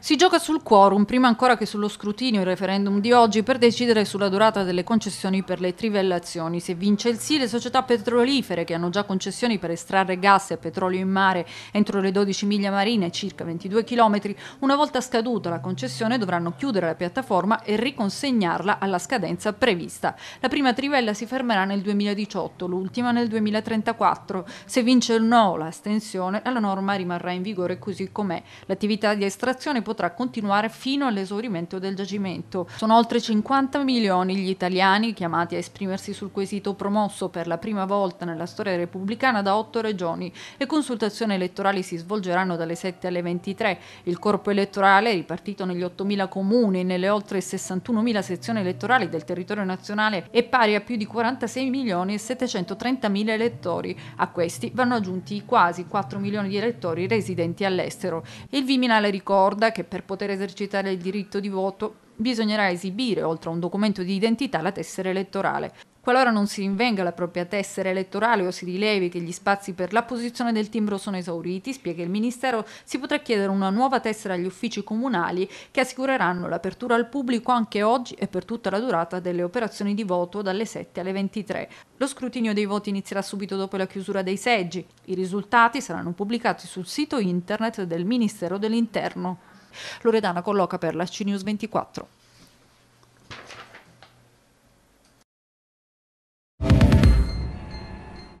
Si gioca sul quorum, prima ancora che sullo scrutinio, il referendum di oggi per decidere sulla durata delle concessioni per le trivellazioni. Se vince il sì, le società petrolifere che hanno già concessioni per estrarre gas e petrolio in mare entro le 12 miglia marine, circa 22 km, una volta scaduta la concessione dovranno chiudere la piattaforma e riconsegnarla alla scadenza prevista. La prima trivella si fermerà nel 2018, l'ultima nel 2034. Se vince il no, l'astensione, la norma rimarrà in vigore così com'è. L'attività di estrazione potrà continuare fino all'esaurimento del giacimento. Sono oltre 50 milioni gli italiani chiamati a esprimersi sul quesito promosso per la prima volta nella storia repubblicana da otto regioni. Le consultazioni elettorali si svolgeranno dalle 7 alle 23. Il corpo elettorale, ripartito negli 8.000 comuni e nelle oltre 61.000 sezioni elettorali del territorio nazionale, è pari a più di 46 milioni e 730 mila elettori. A questi vanno aggiunti quasi 4 milioni di elettori residenti all'estero. Il Viminale ricorda che che per poter esercitare il diritto di voto bisognerà esibire, oltre a un documento di identità, la tessera elettorale. Qualora non si rinvenga la propria tessera elettorale o si rilevi che gli spazi per l'apposizione del timbro sono esauriti, spiega il Ministero, si potrà chiedere una nuova tessera agli uffici comunali che assicureranno l'apertura al pubblico anche oggi e per tutta la durata delle operazioni di voto dalle 7 alle 23. Lo scrutinio dei voti inizierà subito dopo la chiusura dei seggi. I risultati saranno pubblicati sul sito internet del Ministero dell'Interno. Loredana colloca per la CNews 24.